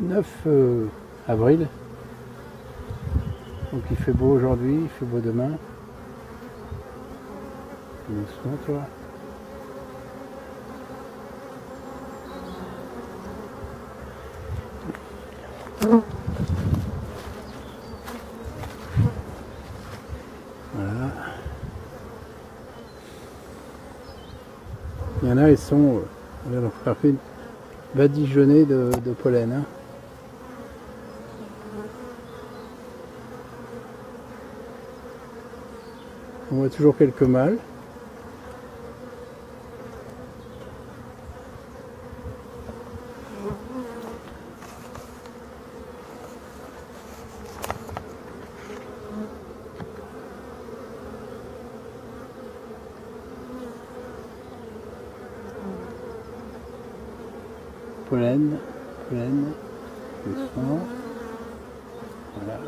9 euh, avril. Donc il fait beau aujourd'hui, il fait beau demain. Doucement toi. Voilà. Il y en a, ils sont, euh, on va leur faire une badigeonnée de, pollen. hein. On voit toujours quelques mâles. Pollen, pollen, doucement. Voilà.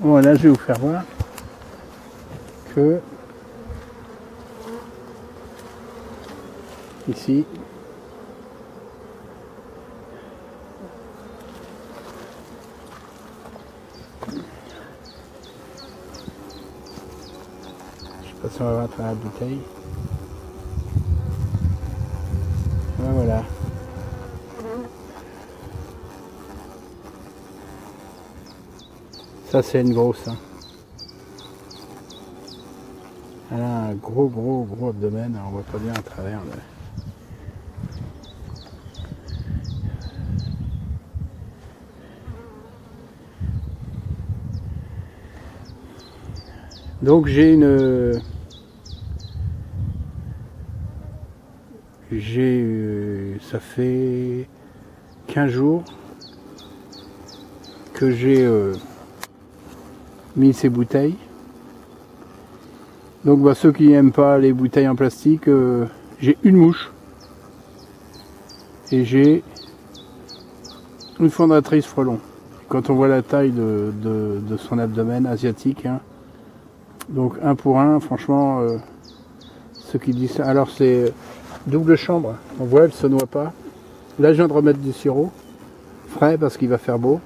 Bon, là, je vais vous faire voir que ici, je sais pas si on va voir à la bouteille. Ben voilà. Ça c'est une grosse. hein. Elle a un gros gros gros abdomen, on voit pas bien à travers. Donc j'ai une j'ai euh, ça fait 15 jours que j'ai euh, mis ces bouteilles. Donc bah, ceux qui n'aiment pas les bouteilles en plastique, euh, j'ai une mouche et j'ai une fondatrice frelon. Quand on voit la taille de, de- de son abdomen asiatique, hein. donc un pour un, franchement, euh, ceux qui disent ça. Alors c'est double chambre, on voit, elle se noie pas. Là je viens de remettre du sirop, frais parce qu'il va faire beau.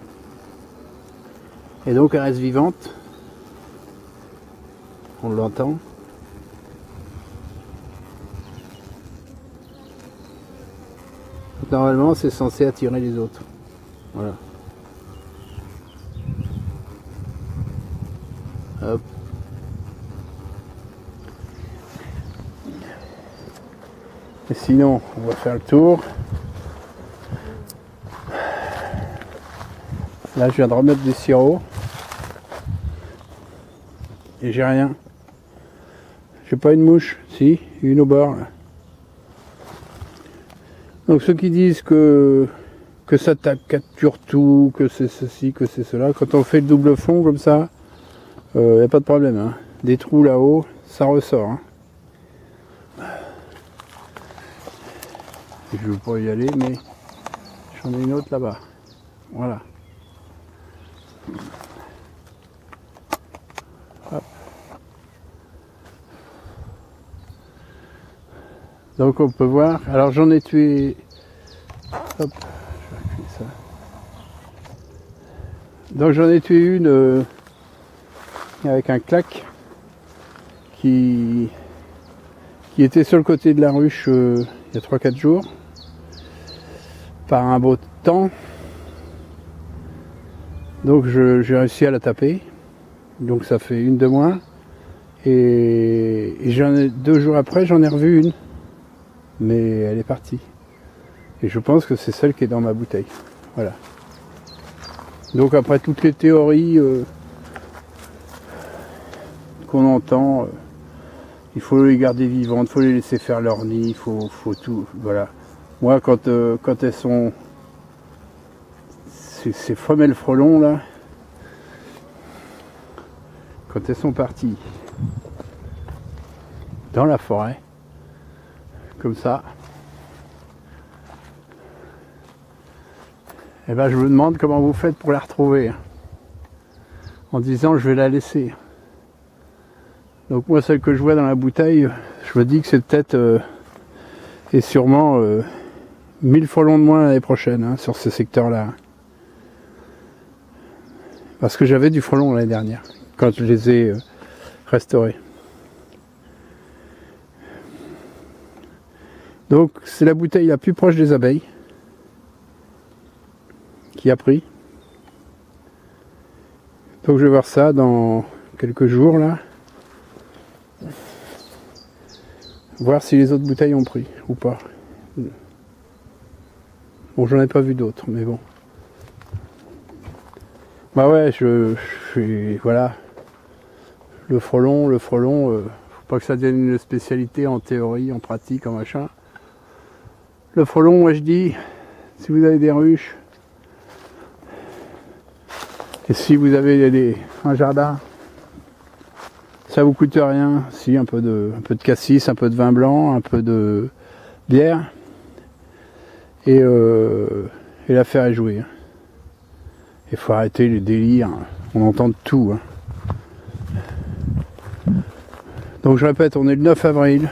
Et donc elle reste vivante. On l'entend. Normalement, c'est censé attirer les autres. Voilà. Hop. Et sinon, on va faire le tour. Là, je viens de remettre du sirop. Et j'ai rien. Pas une mouche. Si, une au bord. là. Donc ceux qui disent que, que ça tape- capture tout, que c'est ceci, que c'est cela, quand on fait le double fond comme ça, il n'y a pas de problème. hein. Des trous là-haut, ça ressort. hein. Je ne veux pas y aller, mais j'en ai une autre là-bas. Voilà. Donc on peut voir. Alors j'en ai tué. Hop, je ça. Donc j'en ai tué une euh, avec un clac qui qui était sur le côté de la ruche euh, il y a 3-4 jours par un beau temps. Donc j'ai réussi à la taper. Donc ça fait une de moins. Et, et ai deux jours après j'en ai revu une. Mais elle est partie. Et je pense que c'est celle qui est dans ma bouteille. Voilà. Donc après toutes les théories euh, qu'on entend, euh, il faut les garder vivantes, il faut les laisser faire leur nid, il faut, tout. Voilà. Moi quand, euh, quand elles sont ces, ces femelles frelons là, quand elles sont parties dans la forêt, ça, et ben je me demande comment vous faites pour la retrouver. En disant je vais la laisser. Donc moi, celle que je vois dans la bouteille, je me dis que c'est peut-être euh, et sûrement euh, 1000 frelons de moins l'année prochaine hein, sur ce secteur-là. Parce que j'avais du frelon l'année dernière, quand je les ai euh, restaurés. Donc c'est la bouteille la plus proche des abeilles qui a pris. Donc je vais voir ça dans quelques jours là. Voir si les autres bouteilles ont pris ou pas. Bon, j'en ai pas vu d'autres, mais bon. Bah ouais, je, suis. Voilà. Le frelon, le frelon, euh, faut pas que ça devienne une spécialité en théorie, en pratique, en machin. Le frelon, moi je dis, si vous avez des ruches, et si vous avez des, un jardin, ça vous coûte rien. Si un peu de, cassis, un peu de vin blanc, un peu de bière, et, euh, l'affaire est jouée. Il faut arrêter les délires. On entend tout. hein. Donc je répète, on est le 9 avril.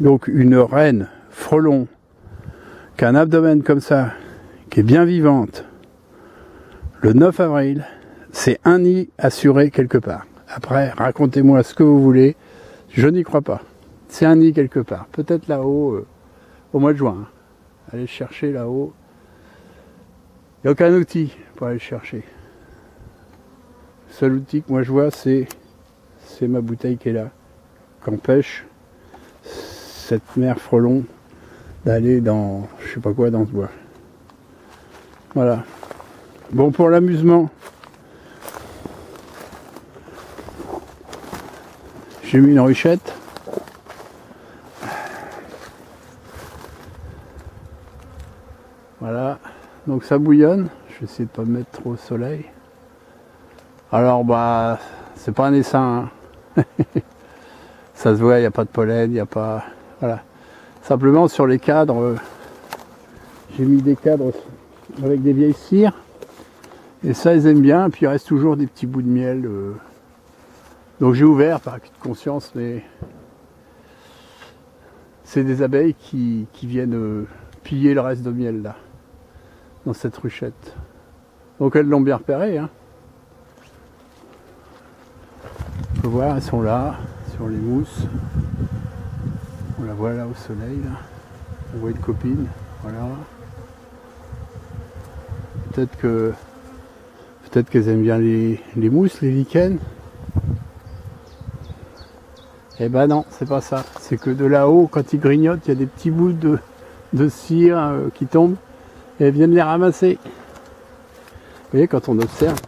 Donc une reine frelon qui a un abdomen comme ça, qui est bien vivante, le 9 avril, c'est un nid assuré quelque part. Après, racontez-moi ce que vous voulez, je n'y crois pas. C'est un nid quelque part, peut-être là-haut, euh, au mois de juin. hein. Allez le chercher là-haut. Il n'y a aucun outil pour aller le chercher. Le seul outil que moi je vois, c'est ma bouteille qui est là, qu'empêche cette frelon d'aller dans, je sais pas quoi, dans ce bois. Voilà. Bon, pour l'amusement, j'ai mis une ruchette. Voilà. Donc ça bouillonne. Je vais essayer de pas me mettre trop au soleil. Alors bah, c'est pas un essaim. hein. ça se voit, il n'y a pas de pollen, il n'y a pas. Voilà. Simplement sur les cadres, euh, j'ai mis des cadres avec des vieilles cires. Et ça, ils aiment bien. Puis il reste toujours des petits bouts de miel. euh. Donc j'ai ouvert par de conscience, mais c'est des abeilles qui, viennent euh, piller le reste de miel là, dans cette ruchette. Donc elles l'ont bien repéré. Hein. On peut voir, elles sont là, sur les mousses. On la voit là au soleil. On voit une copine. Voilà. Peut-être que peut-être qu'elles aiment bien les, mousses, les lichens. Eh ben non, c'est pas ça. C'est que de là-haut, quand ils grignotent, il y a des petits bouts de, cire euh, qui tombent et elles viennent les ramasser. Vous voyez, quand on observe.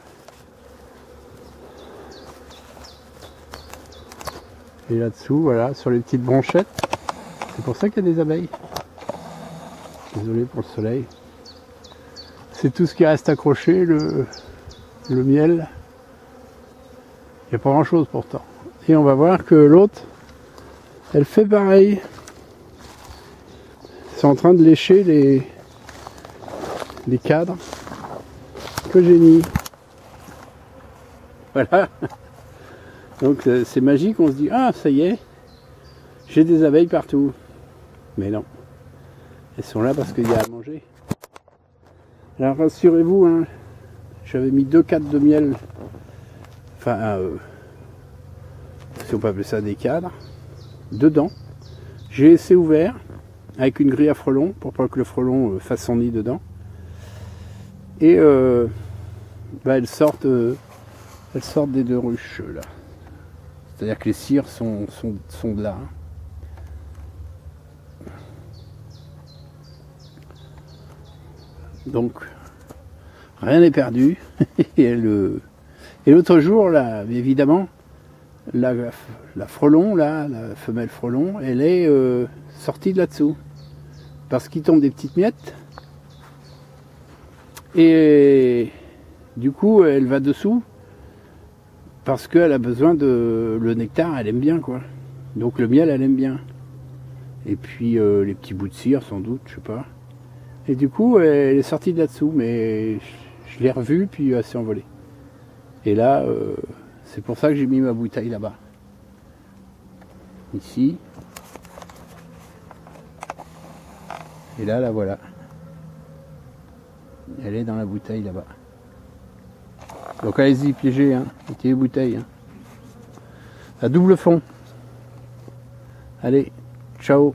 Et là-dessous, voilà, sur les petites branchettes, c'est pour ça qu'il y a des abeilles. Désolé pour le soleil. C'est tout ce qui reste accroché, le, miel. Il n'y a pas grand chose pourtant. Et on va voir que l'autre, elle fait pareil. C'est en train de lécher les, les cadres que mis. Voilà. Donc euh, c'est magique, on se dit, ah ça y est, j'ai des abeilles partout. Mais non. Elles sont là parce qu'il y a à manger. Alors rassurez-vous, hein, j'avais mis deux cadres de miel. Enfin, euh, si on peut appeler ça des cadres, dedans. J'ai laissé ouvert avec une grille à frelons pour pas que le frelon euh, fasse son nid dedans. Et euh, bah, elles sortent, elles sortent des deux ruches là. C'est-à-dire que les cires sont, sont, sont de là. hein. Donc, rien n'est perdu. et l'autre jour, là, évidemment, la, la frelon, là, la femelle frelon, elle est euh, sortie de là-dessous. Parce qu'il tombe des petites miettes. Et du coup, elle va dessous. Parce qu'elle a besoin de. Le nectar, elle aime bien, quoi. Donc le miel, elle aime bien. Et puis euh, les petits bouts de cire, sans doute, je sais pas. Et du coup, elle est sortie de là-dessous, mais je, l'ai revue, puis elle s'est envolée. Et là, euh, C'est pour ça que j'ai mis ma bouteille là-bas. Ici. Et là, la voilà. Elle est dans la bouteille là-bas. Donc allez-y, piégez, hein. mettez les bouteilles. Hein. À double fond. Allez, ciao